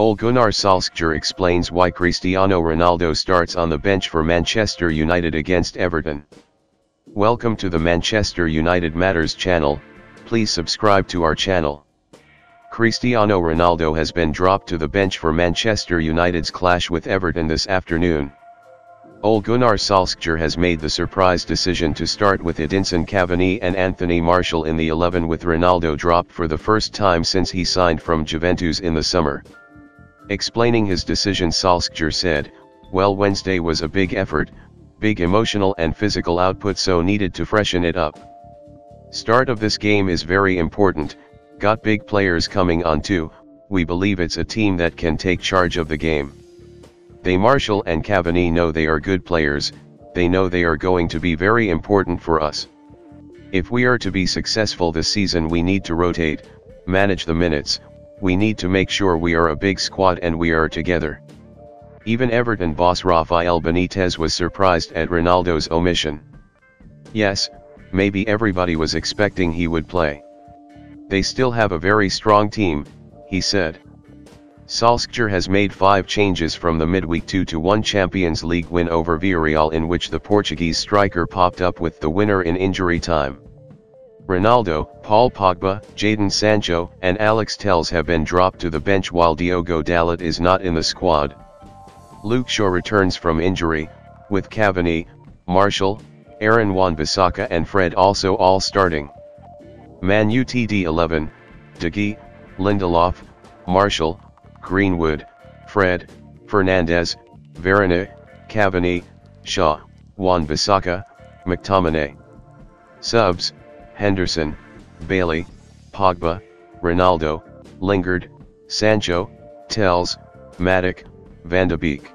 Ole Gunnar Solskjaer explains why Cristiano Ronaldo starts on the bench for Manchester United against Everton. Welcome to the Manchester United Matters channel, please subscribe to our channel. Cristiano Ronaldo has been dropped to the bench for Manchester United's clash with Everton this afternoon. Ole Gunnar Solskjaer has made the surprise decision to start with Edinson Cavani and Anthony Martial in the 11 with Ronaldo dropped for the first time since he signed from Juventus in the summer. Explaining his decision Solskjaer said, well Wednesday was a big effort, big emotional and physical output so needed to freshen it up. Start of this game is very important, got big players coming on too, we believe it's a team that can take charge of the game. They Martial and Cavani know they are good players, they know they are going to be very important for us. If we are to be successful this season we need to rotate, manage the minutes, we need to make sure we are a big squad and we are together. Even Everton boss Rafael Benitez was surprised at Ronaldo's omission. Yes, maybe everybody was expecting he would play. They still have a very strong team, he said. Solskjaer has made five changes from the midweek 2-1 Champions League win over Villarreal in which the Portuguese striker popped up with the winner in injury time. Ronaldo, Paul Pogba, Jadon Sancho and Alex Telles have been dropped to the bench while Diogo Dalot is not in the squad. Luke Shaw returns from injury, with Cavani, Martial, Aaron Wan-Bissaka and Fred also all starting. Man UTD 11, De Gea, Lindelof, Martial, Greenwood, Fred, Fernandes, Varane, Cavani, Shaw, Wan-Bissaka, McTominay. Subs, Henderson, Bailly, Pogba, Ronaldo, Lingard, Sancho, Telles, Matic, Van de Beek.